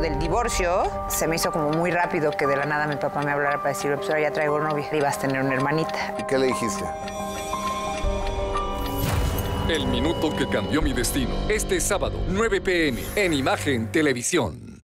del divorcio, se me hizo como muy rápido que de la nada mi papá me hablara para decirme, pues ahora ya traigo novia, y vas a tener una hermanita. ¿Y qué le dijiste? El minuto que cambió mi destino. Este sábado, 9 pm, en Imagen Televisión.